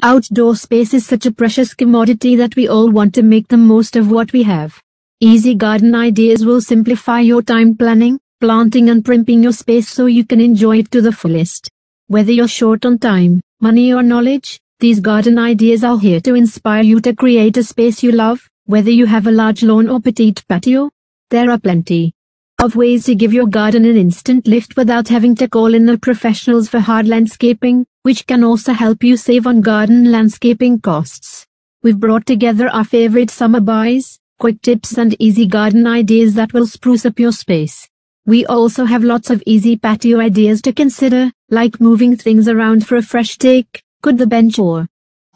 Outdoor space is such a precious commodity that we all want to make the most of what we have. Easy garden ideas will simplify your time planning, planting and primping your space so you can enjoy it to the fullest. Whether you're short on time, money or knowledge, these garden ideas are here to inspire you to create a space you love, whether you have a large lawn or petite patio. There are plenty of ways to give your garden an instant lift without having to call in the professionals for hard landscaping, which can also help you save on garden landscaping costs. We've brought together our favorite summer buys, quick tips and easy garden ideas that will spruce up your space. We also have lots of easy patio ideas to consider, like moving things around for a fresh take, could the bench or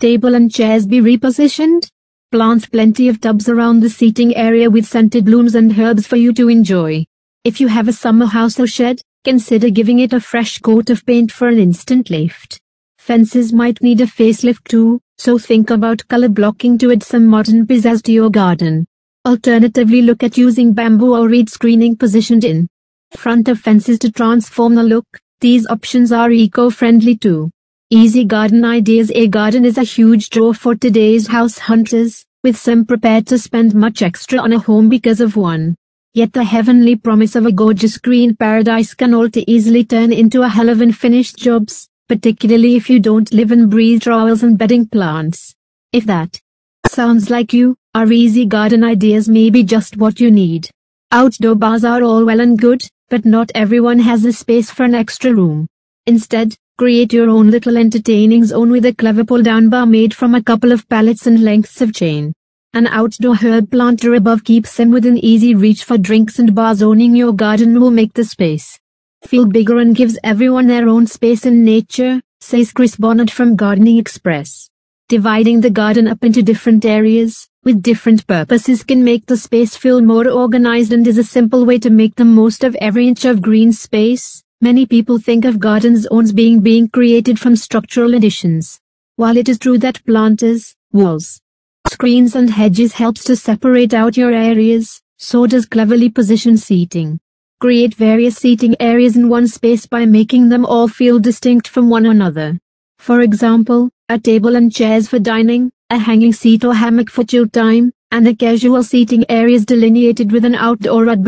table and chairs be repositioned? Plant plenty of tubs around the seating area with scented blooms and herbs for you to enjoy. If you have a summer house or shed, consider giving it a fresh coat of paint for an instant lift. Fences might need a facelift too, so think about color blocking to add some modern pizzazz to your garden. Alternatively look at using bamboo or reed screening positioned in front of fences to transform the look, these options are eco-friendly too. Easy garden ideas A garden is a huge draw for today's house hunters, with some prepared to spend much extra on a home because of one. Yet the heavenly promise of a gorgeous green paradise can all too easily turn into a hell of unfinished jobs particularly if you don't live and breathe trowels and bedding plants. If that sounds like you, our easy garden ideas may be just what you need. Outdoor bars are all well and good, but not everyone has the space for an extra room. Instead, create your own little entertaining zone with a clever pull-down bar made from a couple of pallets and lengths of chain. An outdoor herb planter above keeps them within easy reach for drinks and bars owning your garden will make the space feel bigger and gives everyone their own space in nature, says Chris Bonnett from Gardening Express. Dividing the garden up into different areas, with different purposes can make the space feel more organized and is a simple way to make the most of every inch of green space. Many people think of garden zones being being created from structural additions. While it is true that planters, walls, screens and hedges helps to separate out your areas, so does cleverly positioned seating. Create various seating areas in one space by making them all feel distinct from one another. For example, a table and chairs for dining, a hanging seat or hammock for chill time, and a casual seating areas delineated with an outdoor rug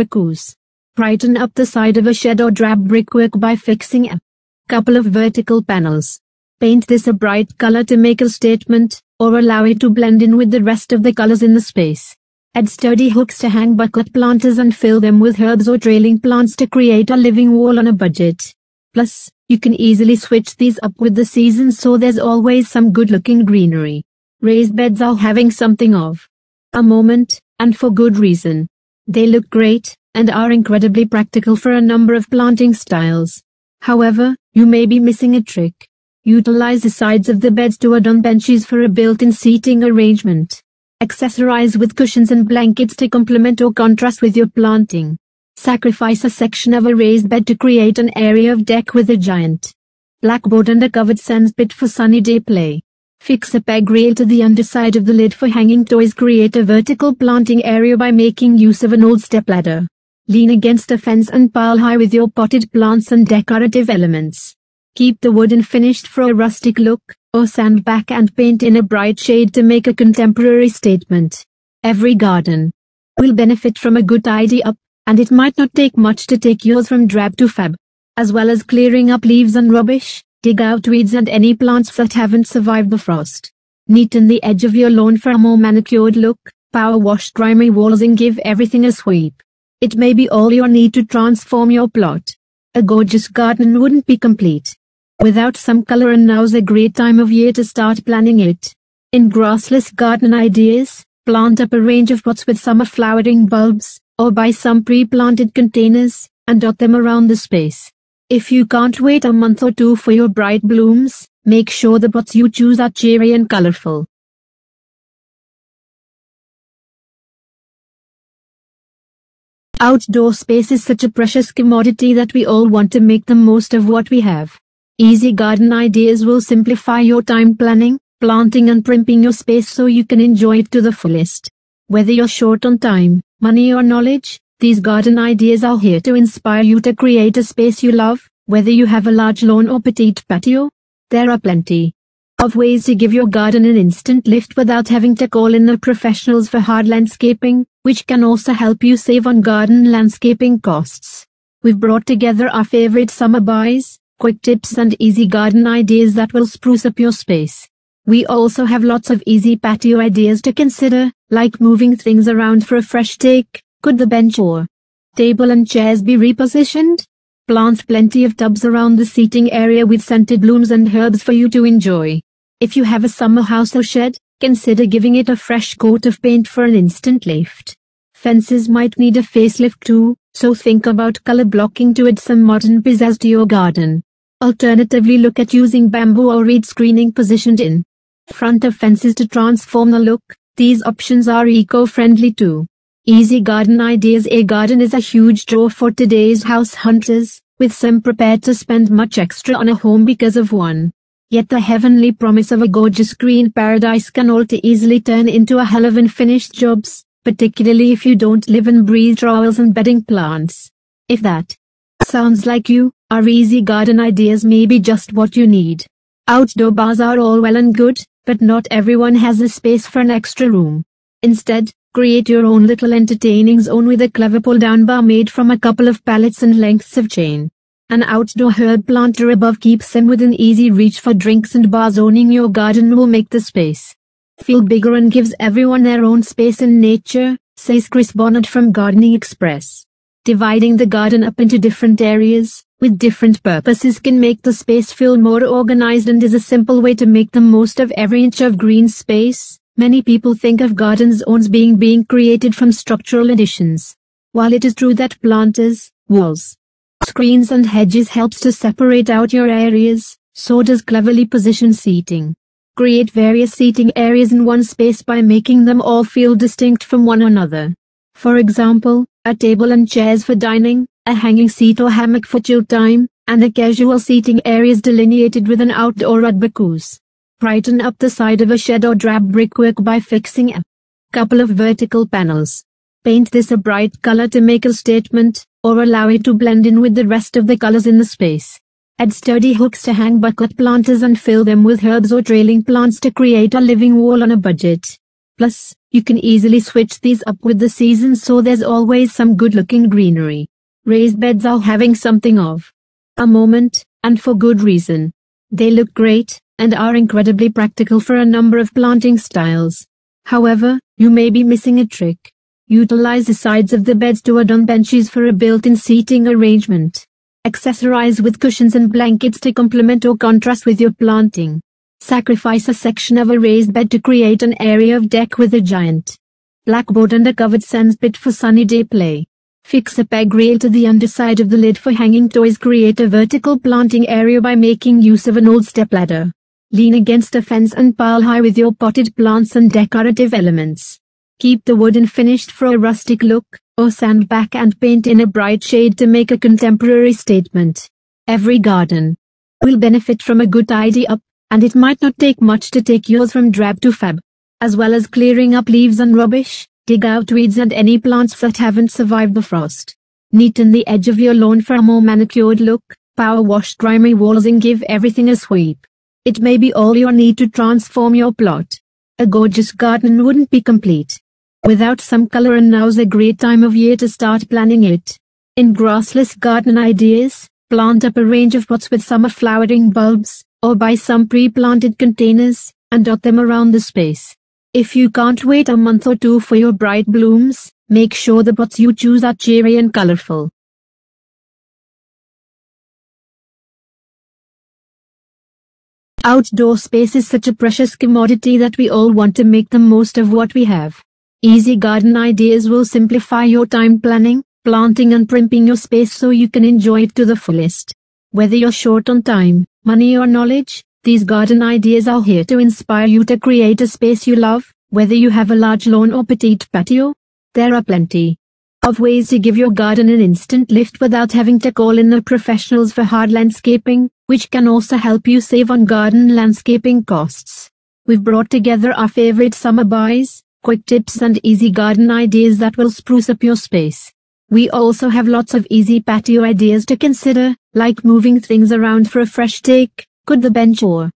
Brighten up the side of a shed or drab brickwork by fixing a couple of vertical panels. Paint this a bright color to make a statement, or allow it to blend in with the rest of the colors in the space. Add sturdy hooks to hang bucket planters and fill them with herbs or trailing plants to create a living wall on a budget. Plus, you can easily switch these up with the seasons so there's always some good looking greenery. Raised beds are having something of a moment, and for good reason. They look great, and are incredibly practical for a number of planting styles. However, you may be missing a trick. Utilize the sides of the beds to add on benches for a built-in seating arrangement. Accessorize with cushions and blankets to complement or contrast with your planting. Sacrifice a section of a raised bed to create an area of deck with a giant blackboard and a covered sandpit for sunny day play. Fix a peg rail to the underside of the lid for hanging toys. Create a vertical planting area by making use of an old stepladder. Lean against a fence and pile high with your potted plants and decorative elements. Keep the wooden finished for a rustic look, or sand back and paint in a bright shade to make a contemporary statement. Every garden will benefit from a good tidy up, and it might not take much to take yours from drab to fab. As well as clearing up leaves and rubbish, dig out weeds and any plants that haven't survived the frost. Neaten the edge of your lawn for a more manicured look, power wash grimy walls and give everything a sweep. It may be all you need to transform your plot. A gorgeous garden wouldn't be complete without some color and now's a great time of year to start planning it. In grassless garden ideas, plant up a range of pots with summer flowering bulbs, or buy some pre-planted containers, and dot them around the space. If you can't wait a month or two for your bright blooms, make sure the pots you choose are cheery and colorful. Outdoor space is such a precious commodity that we all want to make the most of what we have. Easy garden ideas will simplify your time planning, planting and primping your space so you can enjoy it to the fullest. Whether you're short on time, money or knowledge, these garden ideas are here to inspire you to create a space you love, whether you have a large lawn or petite patio. There are plenty of ways to give your garden an instant lift without having to call in the professionals for hard landscaping, which can also help you save on garden landscaping costs. We've brought together our favorite summer buys, quick tips and easy garden ideas that will spruce up your space. We also have lots of easy patio ideas to consider, like moving things around for a fresh take, could the bench or table and chairs be repositioned? Plants plenty of tubs around the seating area with scented blooms and herbs for you to enjoy. If you have a summer house or shed, consider giving it a fresh coat of paint for an instant lift. Fences might need a facelift too, so think about color blocking to add some modern pizzazz to your garden. Alternatively look at using bamboo or reed screening positioned in front of fences to transform the look. These options are eco-friendly too. Easy garden ideas A garden is a huge draw for today's house hunters, with some prepared to spend much extra on a home because of one. Yet the heavenly promise of a gorgeous green paradise can all too easily turn into a hell of unfinished jobs, particularly if you don't live and breathe trowels and bedding plants. If that sounds like you, our easy garden ideas may be just what you need. Outdoor bars are all well and good, but not everyone has the space for an extra room. Instead, Create your own little entertaining zone with a clever pull-down bar made from a couple of pallets and lengths of chain. An outdoor herb planter above keeps them within easy reach for drinks and bar zoning your garden will make the space feel bigger and gives everyone their own space in nature, says Chris Bonnett from Gardening Express. Dividing the garden up into different areas, with different purposes can make the space feel more organized and is a simple way to make the most of every inch of green space. Many people think of garden zones being being created from structural additions. While it is true that planters, walls, screens and hedges helps to separate out your areas, so does cleverly positioned seating. Create various seating areas in one space by making them all feel distinct from one another. For example, a table and chairs for dining, a hanging seat or hammock for chill time, and a casual seating areas delineated with an outdoor adbacuse brighten up the side of a shed or drab brickwork by fixing a couple of vertical panels. Paint this a bright color to make a statement, or allow it to blend in with the rest of the colors in the space. Add sturdy hooks to hang bucket planters and fill them with herbs or trailing plants to create a living wall on a budget. Plus, you can easily switch these up with the seasons so there's always some good looking greenery. Raised beds are having something of a moment, and for good reason. They look great, and are incredibly practical for a number of planting styles. However, you may be missing a trick. Utilize the sides of the beds to add on benches for a built-in seating arrangement. Accessorize with cushions and blankets to complement or contrast with your planting. Sacrifice a section of a raised bed to create an area of deck with a giant blackboard and a covered sandpit for sunny day play. Fix a peg rail to the underside of the lid for hanging toys. Create a vertical planting area by making use of an old stepladder. Lean against a fence and pile high with your potted plants and decorative elements. Keep the wooden finished for a rustic look, or sand back and paint in a bright shade to make a contemporary statement. Every garden will benefit from a good tidy up, and it might not take much to take yours from drab to fab. As well as clearing up leaves and rubbish, dig out weeds and any plants that haven't survived the frost. Neaten the edge of your lawn for a more manicured look, power wash grimy walls and give everything a sweep. It may be all you need to transform your plot. A gorgeous garden wouldn't be complete without some color and now's a great time of year to start planning it. In grassless garden ideas, plant up a range of pots with summer flowering bulbs, or buy some pre-planted containers, and dot them around the space. If you can't wait a month or two for your bright blooms, make sure the pots you choose are cheery and colorful. Outdoor space is such a precious commodity that we all want to make the most of what we have. Easy garden ideas will simplify your time planning, planting and primping your space so you can enjoy it to the fullest. Whether you're short on time, money or knowledge, these garden ideas are here to inspire you to create a space you love, whether you have a large lawn or petite patio. There are plenty of ways to give your garden an instant lift without having to call in the professionals for hard landscaping, which can also help you save on garden landscaping costs. We've brought together our favorite summer buys, quick tips and easy garden ideas that will spruce up your space. We also have lots of easy patio ideas to consider, like moving things around for a fresh take, could the bench or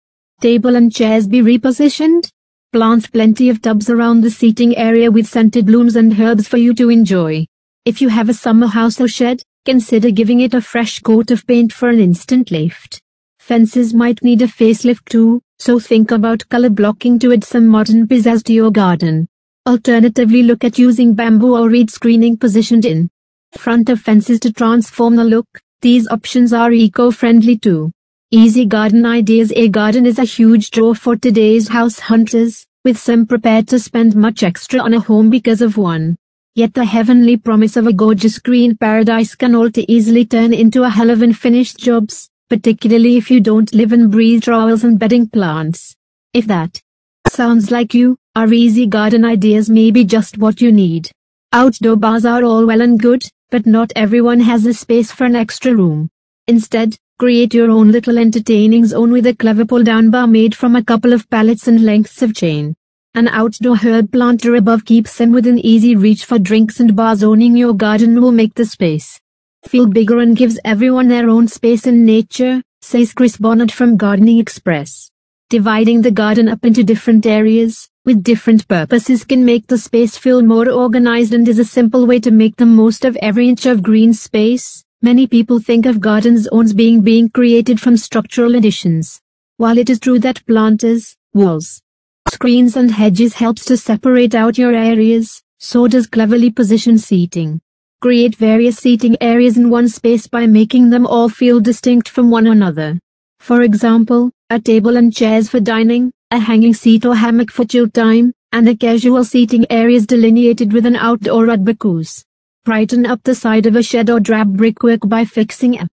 Table and chairs be repositioned. Plant plenty of tubs around the seating area with scented blooms and herbs for you to enjoy. If you have a summer house or shed, consider giving it a fresh coat of paint for an instant lift. Fences might need a facelift too, so think about color blocking to add some modern pizzazz to your garden. Alternatively look at using bamboo or reed screening positioned in front of fences to transform the look. These options are eco-friendly too. Easy garden ideas A garden is a huge draw for today's house hunters, with some prepared to spend much extra on a home because of one. Yet the heavenly promise of a gorgeous green paradise can all too easily turn into a hell of unfinished jobs particularly if you don't live and breathe trowels and bedding plants. If that sounds like you, our easy garden ideas may be just what you need. Outdoor bars are all well and good, but not everyone has the space for an extra room. Instead, create your own little entertaining zone with a clever pull-down bar made from a couple of pallets and lengths of chain. An outdoor herb planter above keeps them within easy reach for drinks and bar zoning your garden will make the space feel bigger and gives everyone their own space in nature, says Chris Bonnett from Gardening Express. Dividing the garden up into different areas, with different purposes can make the space feel more organized and is a simple way to make the most of every inch of green space. Many people think of garden zones being being created from structural additions. While it is true that planters, walls, screens and hedges helps to separate out your areas, so does cleverly positioned seating. Create various seating areas in one space by making them all feel distinct from one another. For example, a table and chairs for dining, a hanging seat or hammock for chill time, and a casual seating areas delineated with an outdoor adbacus. Brighten up the side of a shed or drab brickwork by fixing a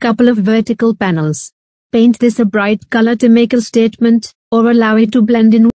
couple of vertical panels. Paint this a bright color to make a statement, or allow it to blend in